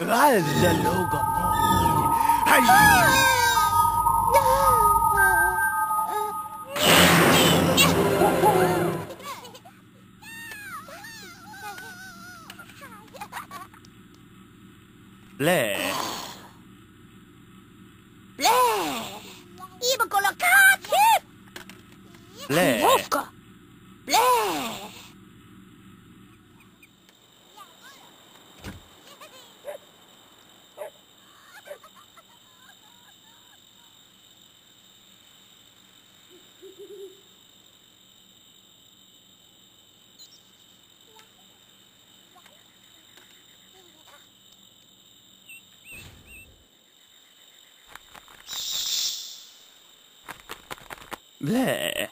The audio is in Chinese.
هذا اللوجو هيا لا لا iba colocati لا Mosca Bäh.